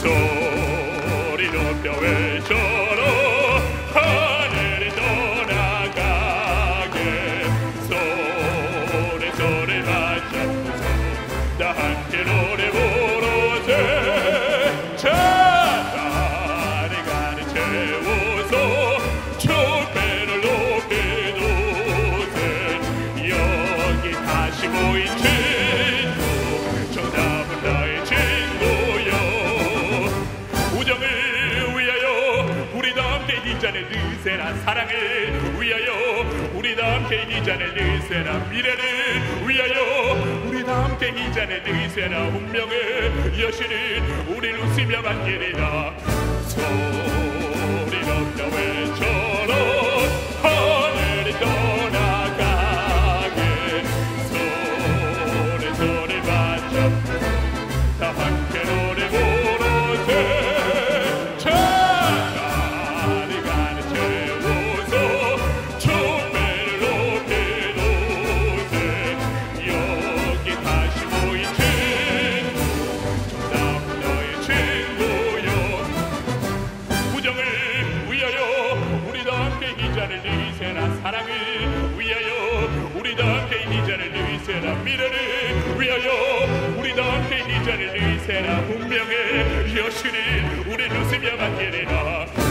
소리 높여 외쳐라 하늘이 떠나가게. 소리 소리 맞잡고서 다 함께 노래 부르세 자 다리가를 채워 이자를 느세라 사랑을 위하여 우리도 함께 이자를 느세라 미래를 위하여 우리도 함께 이자를 느세라 운명을 여시는 우리 웃으며 만기리라 미래를 위하여 우리도 함께 기자를 느세라. 운명의 여신이 우리 웃으며 만기리라